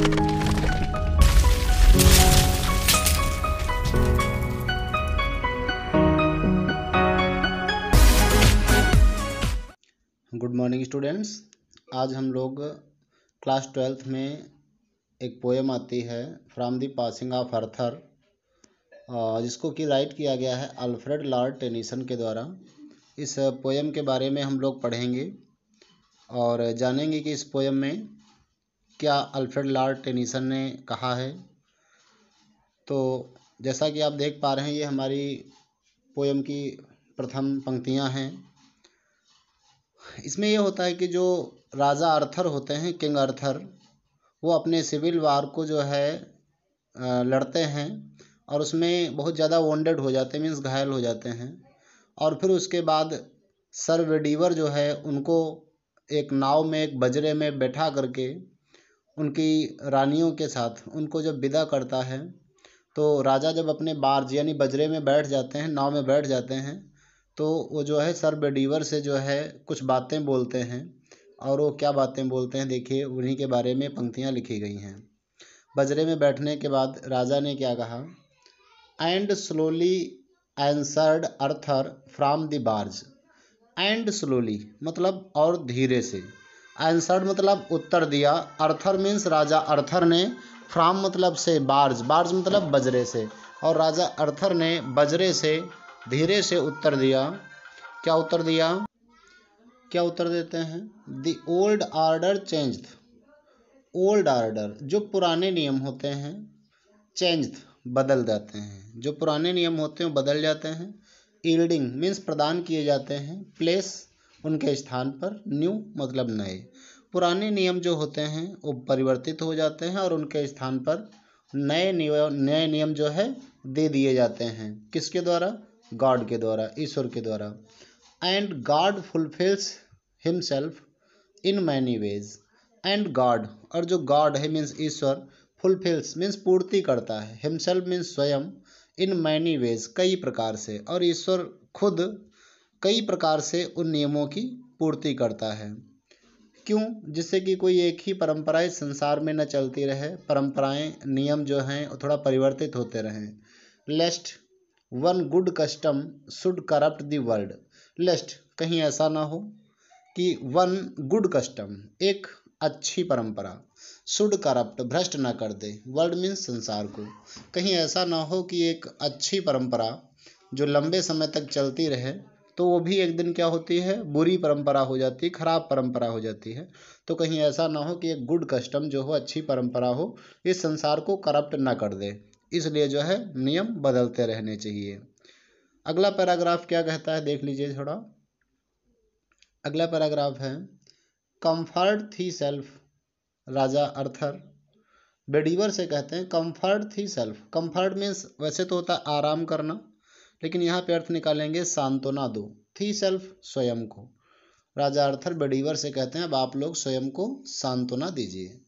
Good morning students आज हम लोग क्लास ट्वेल्थ में एक पोएम आती है from the passing of Arthur जिसको कि राइट किया गया है अल्फ्रेड लॉर्ड टेनिसन के द्वारा। इस पोएम के बारे में हम लोग पढ़ेंगे और जानेंगे कि इस पोएम में क्या अल्फ्रेड लॉर्ड टेनिसन ने कहा है? तो जैसा कि आप देख पा रहे हैं, ये हमारी पोएम की प्रथम पंक्तियाँ हैं। इसमें ये होता है कि जो राजा अर्थर होते हैं, किंग अर्थर, वो अपने सिविल वार को जो है लड़ते हैं और उसमें बहुत ज़्यादा वॉन्डेड हो जाते हैं मीन्स घायल हो जाते हैं। और फिर उसके बाद सर वेडीवर जो है, उनको एक नाव में, एक बजरे में बैठा करके उनकी रानियों के साथ, उनको जब विदा करता है तो राजा जब अपने बार्ज यानी बजरे में बैठ जाते हैं, नाव में बैठ जाते हैं तो वो जो है सर बेडीवर से जो है कुछ बातें बोलते हैं, और वो क्या बातें बोलते हैं देखिए, उन्हीं के बारे में पंक्तियाँ लिखी गई हैं। बजरे में बैठने के बाद राजा ने क्या कहा? And slowly answered Arthur from the barge and slowly मतलब और धीरे से। आंसर्ड मतलब उत्तर दिया, अर्थर मीन्स राजा अर्थर ने, फ्राम मतलब से बार्ज बार्ज मतलब बजरे से, और राजा अर्थर ने बजरे से, धीरे से उत्तर दिया। क्या उत्तर दिया? क्या उत्तर देते हैं? The old order change old order जो पुराने नियम होते हैं चेंज बदल जाते हैं। जो पुराने नियम होते हैं बदल जाते हैं। ईल्डिंग मीन्स प्रदान किए जाते हैं। प्लेस उनके स्थान पर न्यू मतलब नए। पुराने नियम जो होते हैं, वो परिवर्तित हो जाते हैं और उनके स्थान पर नए नियम नए नियम जो है, दे दिए जाते हैं। किसके द्वारा? गॉड के द्वारा, ईश्वर के द्वारा। And God fulfils himself in many ways and God और जो गॉड है मीन्स ईश्वर फुलफिल्स मीन्स पूर्ति करता है। हिमसेल्फ मीन्स स्वयं इन मैनी वेज कई प्रकार से। और ईश्वर खुद कई प्रकार से उन नियमों की पूर्ति करता है। क्यों? जिससे कि कोई एक ही परंपरा इस संसार में न चलती रहे, परंपराएँ, नियम जो हैं थोड़ा परिवर्तित होते रहें। Lest one good custom should corrupt the world lest कहीं ऐसा ना हो कि वन गुड कस्टम एक अच्छी परंपरा शुड करप्ट भ्रष्ट ना कर दे। वर्ल्ड मीन्स संसार को। कहीं ऐसा ना हो कि एक अच्छी परंपरा, जो लंबे समय तक चलती रहे तो वो भी एक दिन क्या होती है? बुरी परंपरा हो जाती है, खराब परंपरा हो जाती है। तो कहीं ऐसा ना हो कि एक गुड कस्टम जो हो, अच्छी परंपरा हो, इस संसार को करप्ट ना कर दे। इसलिए जो है, नियम बदलते रहने चाहिए। अगला पैराग्राफ क्या कहता है? देख लीजिए थोड़ा। अगला पैराग्राफ है, कंफर्ट थी सेल्फ राजा अर्थर। बेडीवर से कहते हैं, कंफर्ट थी सेल्फ कंफर्ट मीन्स वैसे तो होता है आराम करना। लेकिन यहाँ पे अर्थ निकालेंगे सांत्वना दो थी सेल्फ स्वयं को। राजा अर्थर बेडीवर से कहते हैं, अब आप लोग स्वयं को सांत्वना दीजिए।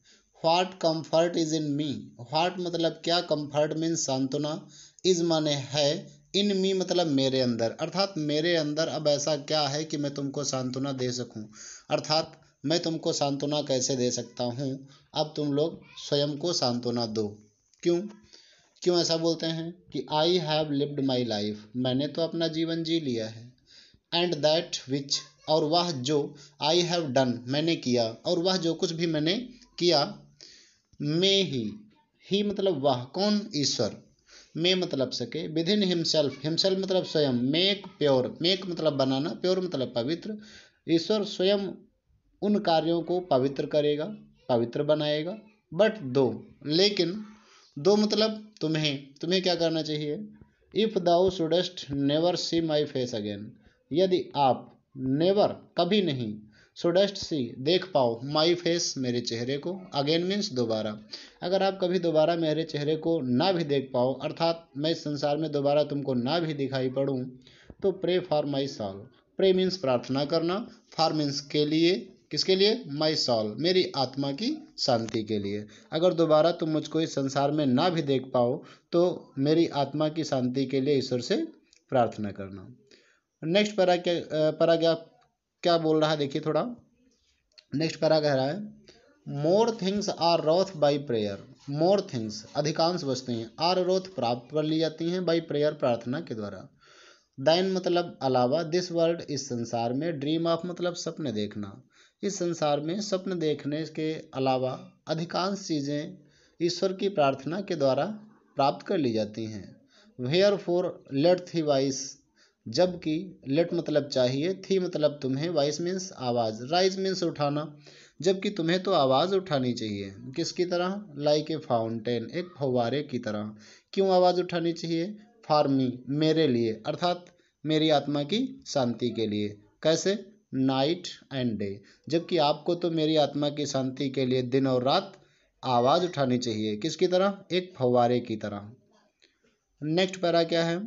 What comfort is in me what मतलब क्या कंफर्ट मीन सांत्वना? इज़ माने है इन मी मतलब मेरे अंदर। अर्थात मेरे अंदर अब ऐसा क्या है कि मैं तुमको सांत्वना दे सकूँ? अर्थात मैं तुमको सांत्वना कैसे दे सकता हूँ? अब तुम लोग स्वयं को सांत्वना दो। क्यों? क्यों ऐसा बोलते हैं कि I have lived my life मैंने तो अपना जीवन जी लिया है। एंड दैट विच और वह जो आई हैव डन मैंने किया, और वह जो कुछ भी मैंने किया, में ही ही मतलब वह, कौन? ईश्वर। मे मतलब सके विद इन हिमसेल्फ हिमसेल्फ मतलब स्वयं मेक प्योर मेक मतलब बनाना प्योर मतलब पवित्र। ईश्वर स्वयं उन कार्यों को पवित्र करेगा, पवित्र बनाएगा बट दो, लेकिन दो मतलब तुम्हें तुम्हें क्या करना चाहिए? If thou shouldst never see my face again यदि आप नेवर कभी नहीं सो डस्ट सी देख पाओ माई फेस मेरे चेहरे को अगेन मीन्स दोबारा। अगर आप कभी दोबारा मेरे चेहरे को ना भी देख पाओ, अर्थात मैं इस संसार में दोबारा तुमको ना भी दिखाई पड़ूँ तो pray for my soul pray means प्रार्थना करना फॉर मीन्स के लिए किसके लिए? माई सॉल, मेरी आत्मा की शांति के लिए। अगर दोबारा तुम मुझको इस संसार में ना भी देख पाओ तो मेरी आत्मा की शांति के लिए ईश्वर से प्रार्थना करना। नेक्स्ट पैरा क्या पैरा क्या क्या बोल रहा है? देखिए थोड़ा। नेक्स्ट पैरा कह रहा है, more things are wrought by prayer. More things, अधिकांश वस्तुएँ आर रोथ प्राप्त कर ली जाती हैं बाई प्रेयर प्रार्थना के द्वारा। दैन मतलब अलावा, दिस वर्ल्ड इस संसार में ड्रीम ऑफ़ मतलब सपने देखना। इस संसार में स्वप्न देखने के अलावा अधिकांश चीज़ें ईश्वर की प्रार्थना के द्वारा प्राप्त कर ली जाती हैं। Wherefore let thy voice जबकि लेट मतलब चाहिए थी मतलब तुम्हें वाइस मीन्स आवाज़ राइज मीन्स उठाना, जबकि तुम्हें तो आवाज़ उठानी चाहिए। किसकी तरह? लाइक ए फाउंटेन एक फव्वारे की तरह। क्यों आवाज़ उठानी चाहिए? फॉर मी मेरे लिए, अर्थात मेरी आत्मा की शांति के लिए। कैसे? नाइट एंड डे, जबकि आपको तो मेरी आत्मा की शांति के लिए दिन और रात आवाज़ उठानी चाहिए। किसकी तरह? एक फवारे की तरह। नेक्स्ट पैरा क्या है?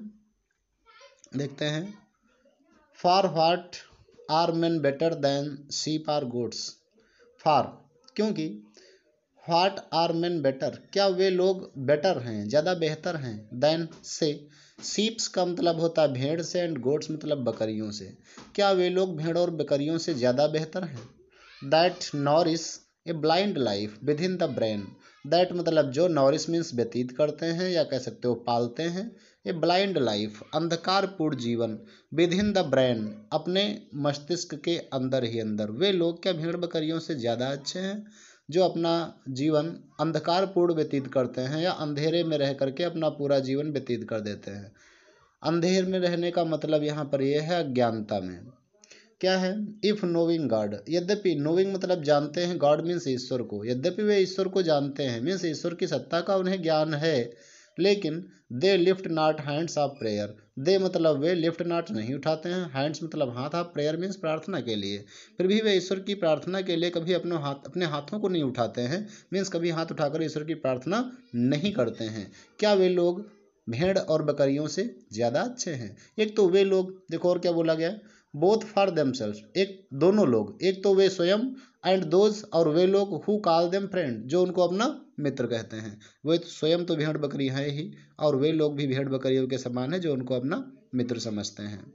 देखते हैं। For what are men better than sheep or goats for क्योंकि वाट आर मेन बेटर क्या वे लोग बेटर हैं? ज़्यादा बेहतर हैं? देन से। सीप्स का मतलब होता है भेड़ से एंड गोड्स मतलब बकरियों से। क्या वे लोग भेड़ और बकरियों से ज़्यादा बेहतर हैं? That nourish a blind life within the brain that मतलब जो नॉरिस मीन्स व्यतीत करते हैं या कह सकते हो पालते हैं। ए ब्लाइंड लाइफ अंधकारपूर्ण जीवन विद इन द ब्रेन अपने मस्तिष्क के अंदर ही अंदर। वे लोग क्या भेड़ बकरियों से ज़्यादा अच्छे हैं? जो अपना जीवन अंधकारपूर्ण व्यतीत करते हैं या अंधेरे में रह करके अपना पूरा जीवन व्यतीत कर देते हैं। अंधेर में रहने का मतलब यहाँ पर यह है अज्ञानता में। क्या है? इफ़ नोविंग गॉड यद्यपि नोविंग मतलब जानते हैं गॉड मीन्स ईश्वर को। यद्यपि वे ईश्वर को जानते हैं मीन्स ईश्वर की सत्ता का उन्हें ज्ञान है लेकिन they lift not hands of prayer they मतलब वे लिफ्ट नॉट नहीं उठाते हैं। हैंड्स मतलब हाथ ऑफ़ प्रेयर मीन्स प्रार्थना के लिए। फिर भी वे ईश्वर की प्रार्थना के लिए कभी अपने हाथ, अपने हाथों को नहीं उठाते हैं। मीन्स कभी हाथ उठाकर ईश्वर की प्रार्थना नहीं करते हैं। क्या वे लोग भेड़ और बकरियों से ज़्यादा अच्छे हैं? एक तो वे लोग, देखो और क्या बोला गया? बोथ फॉर देमसेल्स एक, दोनों लोग। एक तो वे स्वयं एंड दोज और वे लोग हु कॉल देम फ्रेंड जो उनको अपना मित्र कहते हैं। वे तो स्वयं तो भेड़ बकरी हैं ही, और वे लोग भी भेड़ बकरियों के समान है जो उनको अपना मित्र समझते हैं।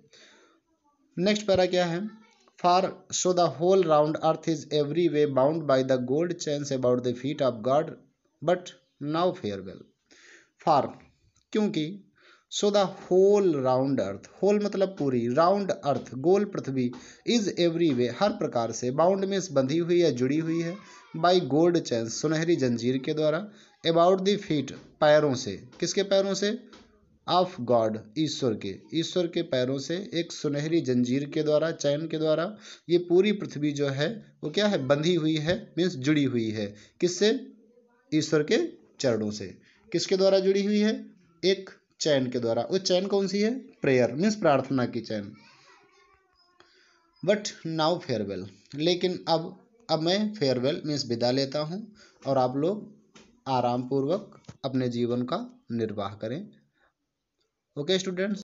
नेक्स्ट पैरा क्या है? For so the whole round earth is every way bound by the gold chains about the feet of God but now farewell for क्योंकि so the whole round earth whole मतलब पूरी round earth गोल पृथ्वी is every way हर प्रकार से bound means बंधी हुई या जुड़ी हुई है बाई गोल्ड चैन सुनहरी जंजीर के द्वारा अबाउट दी फीट पैरों से, किसके पैरों से? ऑफ़ गॉड ईश्वर के ईश्वर के पैरों से, एक सुनहरी जंजीर के द्वारा चैन के द्वारा, ये पूरी पृथ्वी जो है, वो क्या है, बंधी हुई है मीन्स जुड़ी हुई है, किससे? ईश्वर के चरणों से, किसके द्वारा जुड़ी हुई है? एक चैन के द्वारा। वो चैन कौन सी है? प्रेयर मीन्स प्रार्थना की चैन। बट नाउ फेयरवेल लेकिन अब अब मैं फेयरवेल मीन्स विदा लेता हूँ, और आप लोग आराम पूर्वक अपने जीवन का निर्वाह करें। Okay students